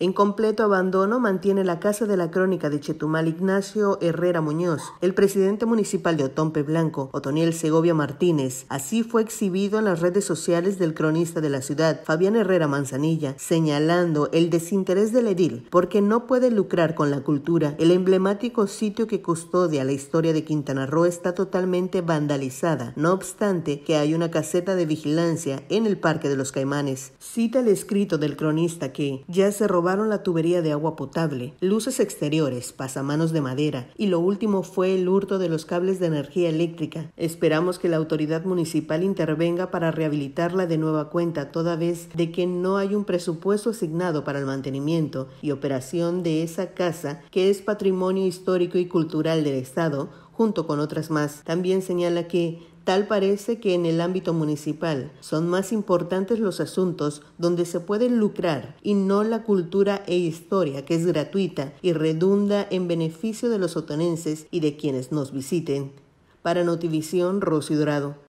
En completo abandono mantiene la Casa de la Crónica de Chetumal Ignacio Herrera Muñoz. El presidente municipal de Otompe Blanco, Otoniel Segovia Martínez, así fue exhibido en las redes sociales del cronista de la ciudad, Fabián Herrera Manzanilla, señalando el desinterés del edil porque no puede lucrar con la cultura. El emblemático sitio que custodia la historia de Quintana Roo está totalmente vandalizada, no obstante que hay una caseta de vigilancia en el Parque de los Caimanes. Cita el escrito del cronista que ya se robaron la tubería de agua potable, luces exteriores, pasamanos de madera y lo último fue el hurto de los cables de energía eléctrica. Esperamos que la autoridad municipal intervenga para rehabilitarla de nueva cuenta toda vez de que no hay un presupuesto asignado para el mantenimiento y operación de esa casa que es patrimonio histórico y cultural del Estado junto con otras más. También señala que Tal parece que en el ámbito municipal son más importantes los asuntos donde se puede lucrar y no la cultura e historia que es gratuita y redunda en beneficio de los otonenses y de quienes nos visiten. Para Notivisión, Rosy Dorado.